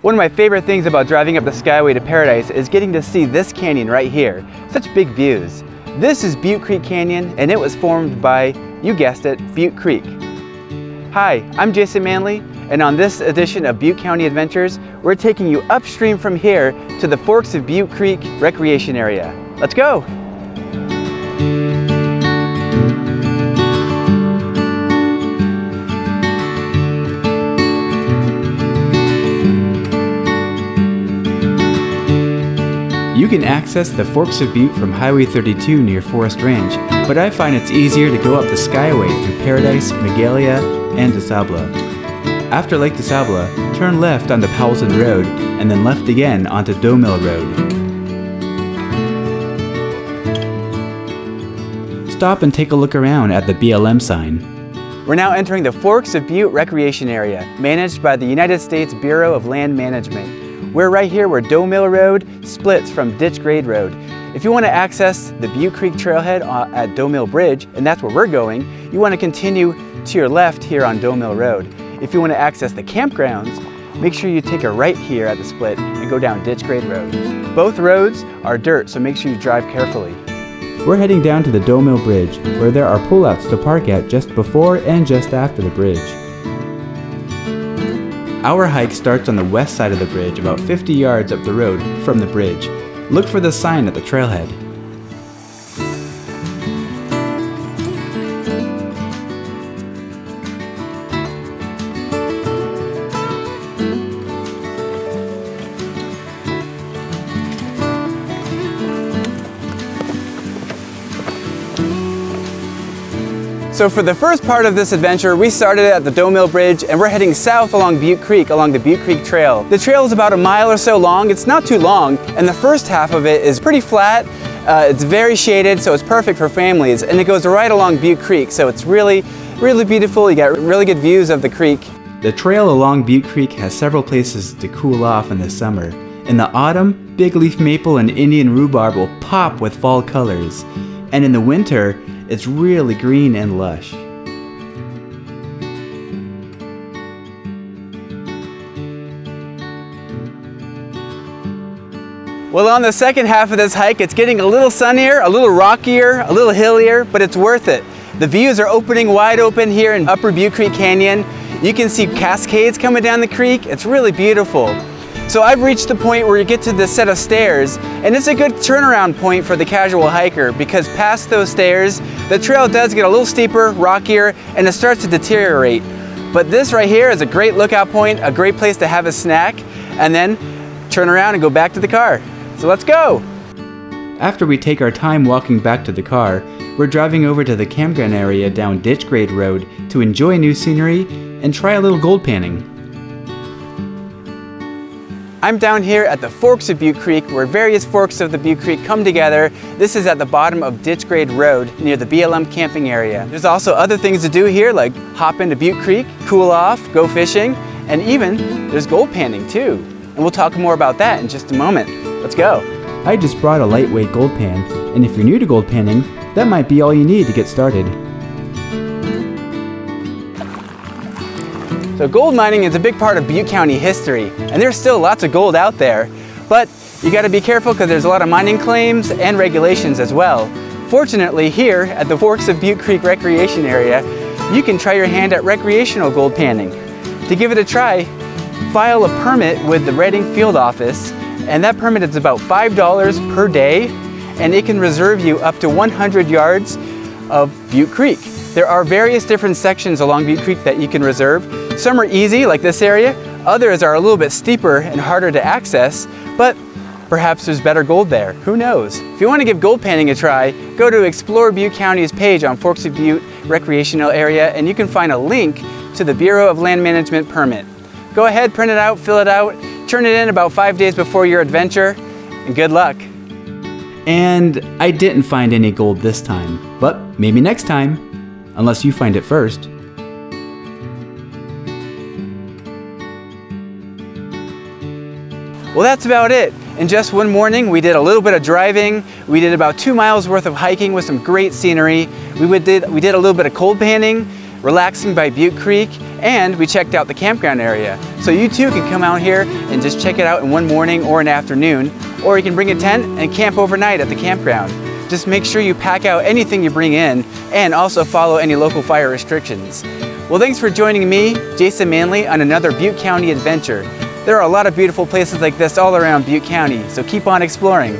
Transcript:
One of my favorite things about driving up the Skyway to Paradise is getting to see this canyon right here. Such big views. This is Butte Creek Canyon and it was formed by, you guessed it, Butte Creek. Hi, I'm Jason Mandly and on this edition of Butte County Adventures, we're taking you upstream from here to the Forks of Butte Creek Recreation Area. Let's go! You can access the Forks of Butte from Highway 32 near Forest Ranch, but I find it's easier to go up the Skyway through Paradise, Magalia, and DeSabla. After Lake DeSabla, turn left onto Powellton Road, and then left again onto Mill Road. Stop and take a look around at the BLM sign. We're now entering the Forks of Butte Recreation Area, managed by the United States Bureau of Land Management. We're right here where Doe Mill Road splits from Ditch Grade Road. If you want to access the Butte Creek Trailhead uh, at Doe Mill Bridge, and that's where we're going, you want to continue to your left here on Doe Mill Road. If you want to access the campgrounds, make sure you take a right here at the split and go down Ditch Grade Road. Both roads are dirt, so make sure you drive carefully. We're heading down to the Doe Mill Bridge, where there are pullouts to park at just before and just after the bridge. Our hike starts on the west side of the bridge, about 50 yards up the road from the bridge. Look for the sign at the trailhead. So for the first part of this adventure, we started at the Doe Mill Bridge and we're heading south along Butte Creek, along the Butte Creek Trail. The trail is about a mile or so long. It's not too long, and the first half of it is pretty flat. Uh, it's very shaded, so it's perfect for families, and it goes right along Butte Creek, so it's really, really beautiful. You get really good views of the creek. The trail along Butte Creek has several places to cool off in the summer. In the autumn, big leaf maple and Indian rhubarb will pop with fall colors. And in the winter, it's really green and lush. Well, on the second half of this hike, it's getting a little sunnier, a little rockier, a little hillier, but it's worth it. The views are opening wide open here in Upper Butte Creek Canyon. You can see cascades coming down the creek. It's really beautiful. So I've reached the point where you get to this set of stairs and it's a good turnaround point for the casual hiker because past those stairs, the trail does get a little steeper, rockier, and it starts to deteriorate. But this right here is a great lookout point, a great place to have a snack, and then turn around and go back to the car. So let's go! After we take our time walking back to the car, we're driving over to the campground area down Ditch Grade Road to enjoy new scenery and try a little gold panning. I'm down here at the forks of Butte Creek where various forks of the Butte Creek come together. This is at the bottom of Ditch Grade Road near the BLM camping area. There's also other things to do here like hop into Butte Creek, cool off, go fishing, and even there's gold panning too. And we'll talk more about that in just a moment. Let's go. I just brought a lightweight gold pan, and if you're new to gold panning, that might be all you need to get started. So gold mining is a big part of Butte County history, and there's still lots of gold out there. But you gotta be careful because there's a lot of mining claims and regulations as well. Fortunately, here at the Forks of Butte Creek Recreation Area, you can try your hand at recreational gold panning. To give it a try, file a permit with the Redding Field Office, and that permit is about $5 per day, and it can reserve you up to 100 yards of Butte Creek. There are various different sections along Butte Creek that you can reserve, some are easy, like this area. Others are a little bit steeper and harder to access, but perhaps there's better gold there. Who knows? If you want to give gold panning a try, go to Explore Butte County's page on Forks of Butte Recreational Area and you can find a link to the Bureau of Land Management permit. Go ahead, print it out, fill it out, turn it in about five days before your adventure, and good luck. And I didn't find any gold this time, but maybe next time, unless you find it first. Well, that's about it. In just one morning, we did a little bit of driving. We did about two miles worth of hiking with some great scenery. We did, we did a little bit of cold panning, relaxing by Butte Creek, and we checked out the campground area. So So you too can come out here and just check it out in one morning or an afternoon, or you can bring a tent and camp overnight at the campground. Just make sure you pack out anything you bring in and also follow any local fire restrictions. Well, thanks for joining me, Jason Mandly, on another Butte County adventure. There are a lot of beautiful places like this all around Butte County, so keep on exploring.